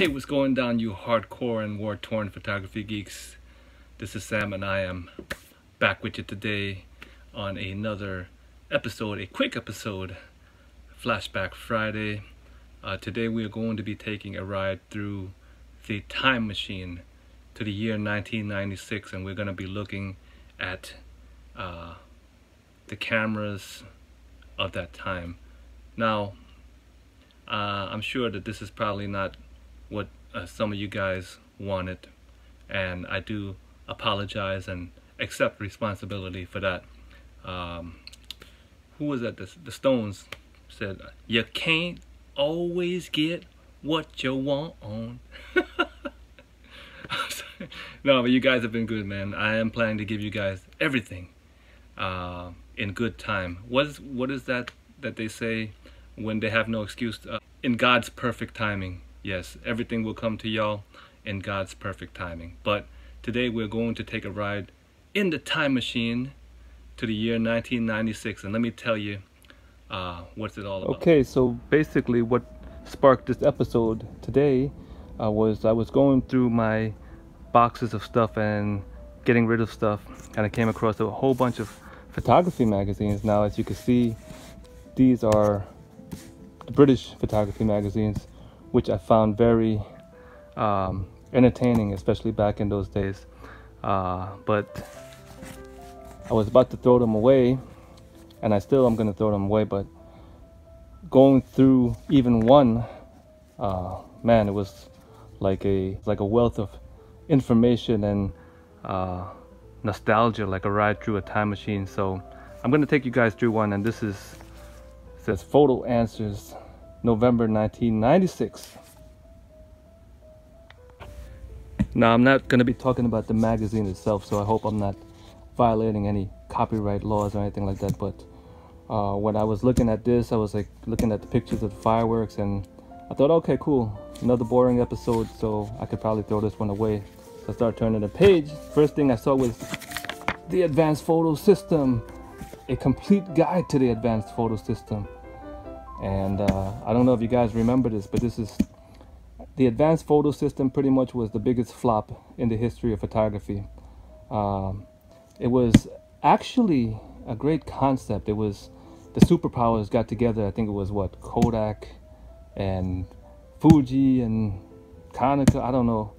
Hey, what's going down, you hardcore and war torn photography geeks? This is Sam, and I am back with you today on another episode, a quick episode, Flashback Friday. Uh, today, we are going to be taking a ride through the time machine to the year 1996, and we're going to be looking at uh, the cameras of that time. Now, uh, I'm sure that this is probably not what uh, some of you guys wanted, and I do apologize and accept responsibility for that. Um, who was that? The, the Stones said, "You can't always get what you want on." no, but you guys have been good, man. I am planning to give you guys everything uh, in good time. What is what is that that they say when they have no excuse? Uh, in God's perfect timing. Yes, everything will come to y'all in God's perfect timing. But today we're going to take a ride in the time machine to the year 1996, and let me tell you uh, what's it all about. Okay, so basically, what sparked this episode today uh, was I was going through my boxes of stuff and getting rid of stuff, and I came across a whole bunch of photography magazines. Now, as you can see, these are the British photography magazines, which I found very um, entertaining, especially back in those days. Uh, but I was about to throw them away, and I still am going to throw them away. But going through even one, uh, man, it was like a like a wealth of information and uh, nostalgia, like a ride through a time machine. So I'm going to take you guys through one, and this is says photo answers November 1996. Now, I'm not going to be talking about the magazine itself, so I hope I'm not violating any copyright laws or anything like that. But uh, when I was looking at this, I was like looking at the pictures of the fireworks, and I thought, okay, cool, another boring episode, so I could probably throw this one away. So I started turning the page. First thing I saw was the advanced photo system, a complete guide to the advanced photo system. And uh, I don't know if you guys remember this, but this is the advanced photo system pretty much was the biggest flop in the history of photography. Um, it was actually a great concept. It was the superpowers got together. I think it was what Kodak and Fuji and Konica. I don't know.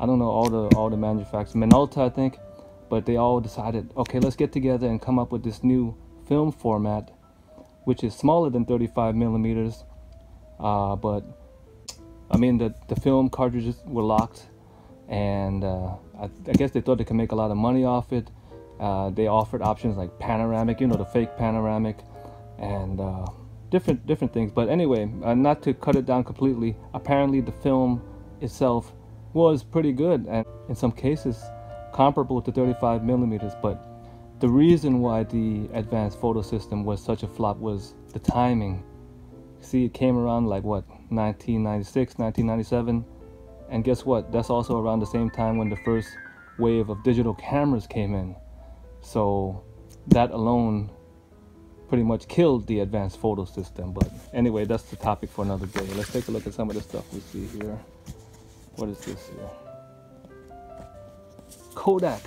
I don't know all the all the manufacturers. Minolta, I think, but they all decided, okay, let's get together and come up with this new film format which is smaller than 35 millimeters. Uh, but I mean, the, the film cartridges were locked, and uh, I, I, guess they thought they could make a lot of money off it. Uh, they offered options like panoramic, you know, the fake panoramic, and uh, different different things. But anyway, uh, not to cut it down completely. Apparently, the film itself was pretty good, and in some cases, comparable to 35 millimeters. But the reason why the advanced photo system was such a flop was the timing. See, it came around like what, 1996, 1997? And guess what? That's also around the same time when the first wave of digital cameras came in. So that alone pretty much killed the advanced photo system. But anyway, that's the topic for another day. Let's take a look at some of the stuff we see here. What is this here? Kodak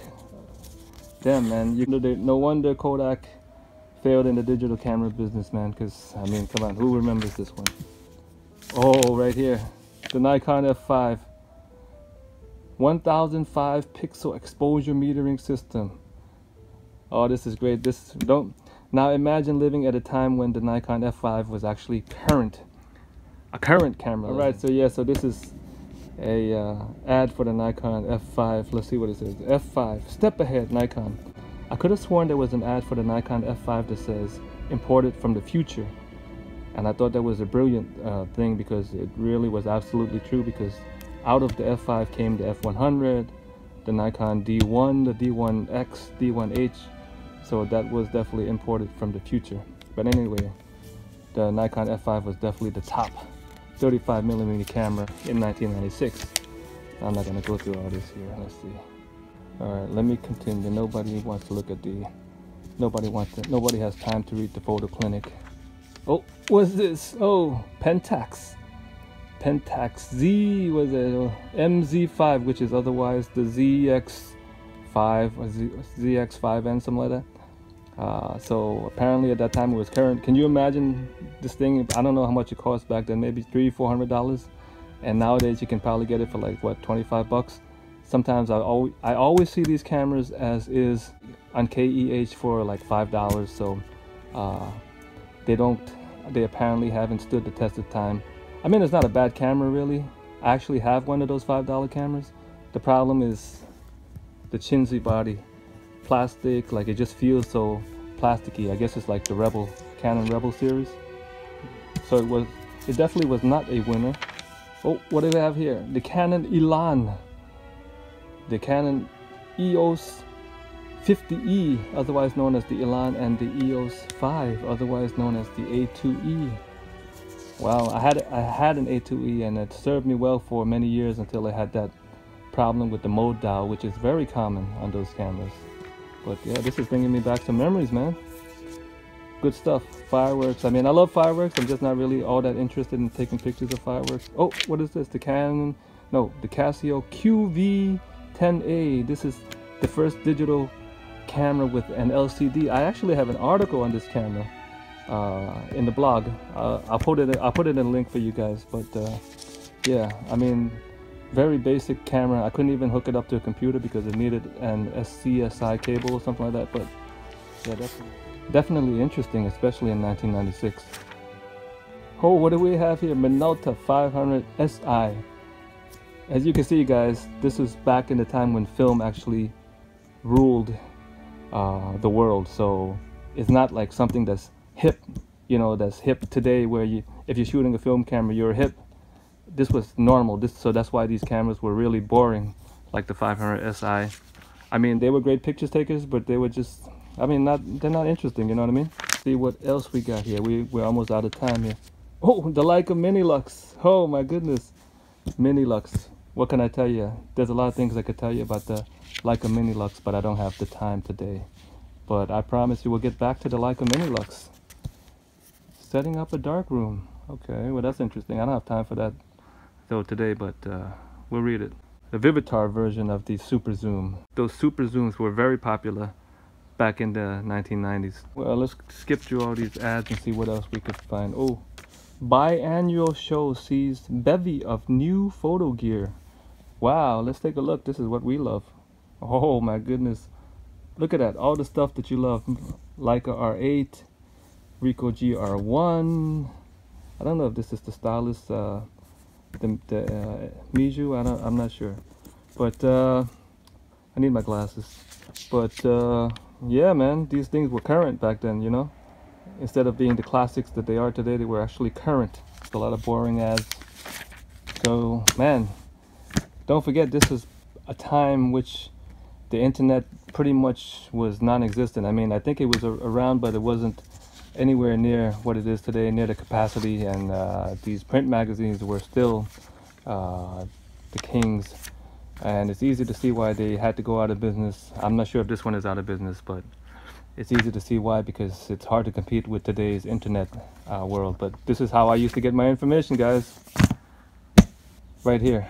damn man. You know no wonder kodak failed in the digital camera business man because i mean come on who remembers this one? Oh right here. The nikon f5 1005 pixel exposure metering system. Oh this is great. This don't now imagine living at a time when the nikon f5 was actually current a current camera all right so yeah so this is a uh, ad for the Nikon F5. Let's see what it says. F5, step ahead Nikon. I could have sworn there was an ad for the Nikon F5 that says imported from the future. And I thought that was a brilliant uh, thing because it really was absolutely true because out of the F5 came the F100, the Nikon D1, the D1X, D1H. So that was definitely imported from the future. But anyway, the Nikon F5 was definitely the top 35 millimeter camera in 1996. I'm not gonna go through all this here. Let's see. All right, let me continue. Nobody wants to look at the. Nobody wants to. Nobody has time to read the photo clinic. Oh, what's this? Oh, Pentax. Pentax Z was it MZ5, which is otherwise the ZX5 or Z, ZX5N, something like that. Uh, so apparently at that time it was current. Can you imagine this thing? I don't know how much it cost back then, maybe three, four hundred dollars. And nowadays you can probably get it for like what, 25 bucks. Sometimes I always I always see these cameras as is on KEH for like five dollars. So uh, they don't. They apparently haven't stood the test of time. I mean, it's not a bad camera really. I actually have one of those five dollar cameras. The problem is the chintzy body plastic like it just feels so plasticky. I guess it's like the Rebel Canon Rebel series. So it was it definitely was not a winner. Oh what do we have here? The Canon Elan. The Canon EOS 50E otherwise known as the Elan and the EOS 5 otherwise known as the A2E wow I had I had an A2E and it served me well for many years until I had that problem with the mode dial which is very common on those cameras but yeah, this is bringing me back some memories, man. Good stuff. Fireworks. I mean, I love fireworks. I'm just not really all that interested in taking pictures of fireworks. Oh, what is this? The Canon, no, the Casio QV10A. This is the first digital camera with an LCD. I actually have an article on this camera uh, in the blog. Uh, I'll put it. I'll put it in a link for you guys. But uh, yeah, I mean, very basic camera. I couldn't even hook it up to a computer because it needed an SCSI cable or something like that. But yeah, definitely, definitely interesting, especially in 1996. Oh, what do we have here? Minolta 500 SI. As you can see, guys, this was back in the time when film actually ruled uh, the world. So it's not like something that's hip, you know, that's hip today where you, if you're shooting a film camera, you're hip this was normal. This so that's why these cameras were really boring, like the 500 SI. I mean, they were great pictures takers, but they were just, I mean, not they're not interesting. You know what I mean? See what else we got here. We we're almost out of time here. Oh, the Leica Minilux Oh my goodness, Minilux What can I tell you? There's a lot of things I could tell you about the Leica Minilux but I don't have the time today. But I promise you we'll get back to the Leica Minilux Setting up a dark room. Okay, well that's interesting. I don't have time for that though today, but uh, we'll read it. The Vivitar version of the Super Zoom. Those Super Zooms were very popular back in the 1990s. Well, let's skip through all these ads and see what else we could find. Oh, biannual show sees bevy of new photo gear. Wow, let's take a look. This is what we love. Oh my goodness. Look at that. All the stuff that you love. Leica R8, Ricoh GR1. I don't know if this is the stylus uh, the, the uh, Mju. I don't, I'm not sure, but uh, I need my glasses. But uh, yeah, man, these things were current back then. You know, instead of being the classics that they are today, they were actually current. It's a lot of boring ads. So man, don't forget this is a time which the internet pretty much was non-existent. I mean, I think it was around, but it wasn't anywhere near what it is today, near the capacity, and uh, these print magazines were still uh, the kings. And it's easy to see why they had to go out of business. I'm not sure if this one is out of business, but it's easy to see why because it's hard to compete with today's internet uh, world. But this is how I used to get my information, guys. Right here.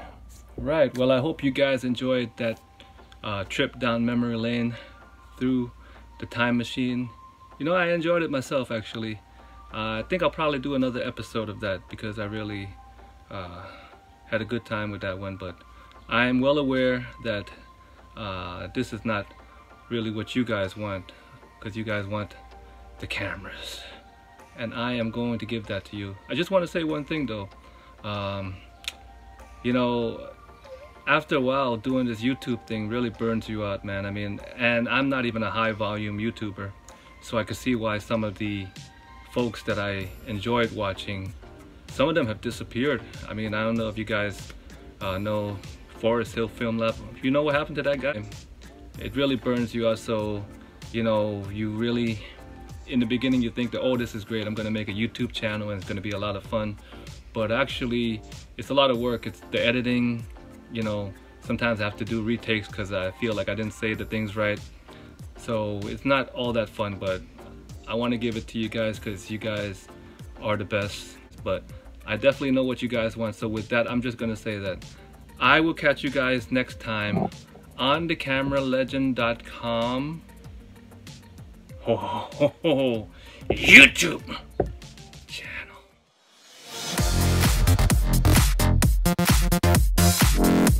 Right. Well, I hope you guys enjoyed that uh, trip down memory lane through the time machine you know, I enjoyed it myself actually. Uh, I think I'll probably do another episode of that because I really uh, had a good time with that one. But I'm well aware that uh, this is not really what you guys want because you guys want the cameras. And I am going to give that to you. I just want to say one thing though. Um, you know, after a while doing this YouTube thing really burns you out, man. I mean, and I'm not even a high volume YouTuber so I could see why some of the folks that I enjoyed watching, some of them have disappeared. I mean, I don't know if you guys uh, know Forest Hill Film Lab. You know what happened to that guy? It really burns you out. So, you know, you really, in the beginning, you think that, oh, this is great. I'm gonna make a YouTube channel and it's gonna be a lot of fun. But actually, it's a lot of work. It's the editing, you know, sometimes I have to do retakes because I feel like I didn't say the things right. So it's not all that fun, but I want to give it to you guys because you guys are the best. But I definitely know what you guys want. So with that, I'm just gonna say that I will catch you guys next time on thecameralegend.com. Ho, ho, ho, ho. YouTube.